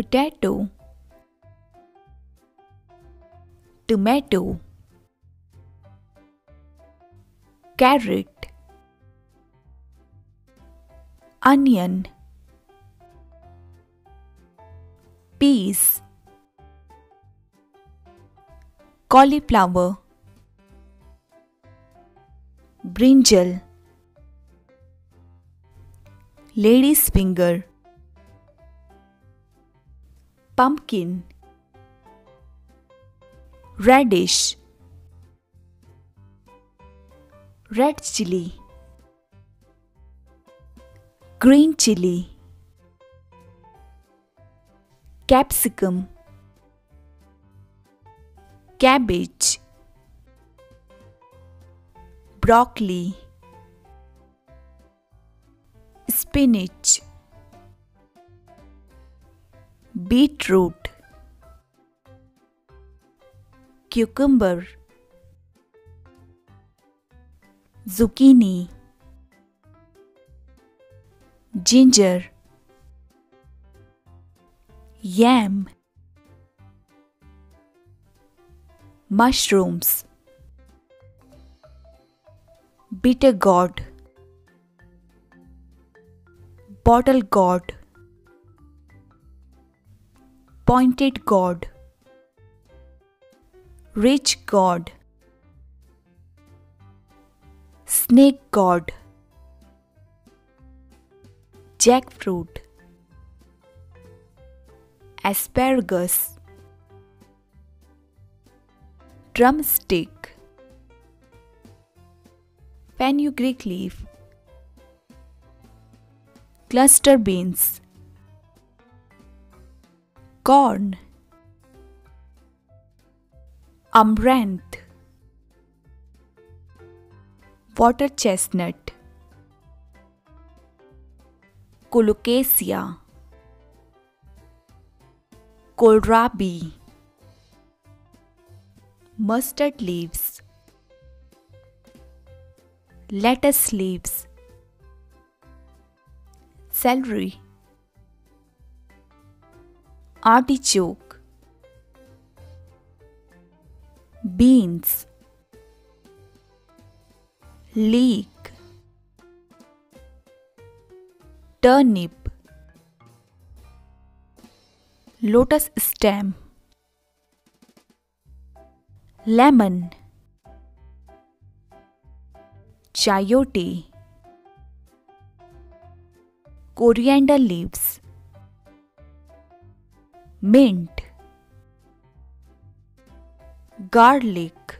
potato. Tomato. Carrot. Onion. Peas. Cauliflower. Brinjal. Lady's finger pumpkin. Radish. Red chili. Green chili. Capsicum. Cabbage. Broccoli. Spinach beetroot cucumber zucchini ginger yam mushrooms bitter gourd bottle gourd pointed gourd, ridge gourd, snake gourd jackfruit. Asparagus. Drumstick. Fenugreek leaf. Cluster beans corn amaranth water chestnut colocasia kohlrabi mustard leaves lettuce leaves celery artichoke beans leek turnip lotus stem lemon chayote coriander leaves mint garlic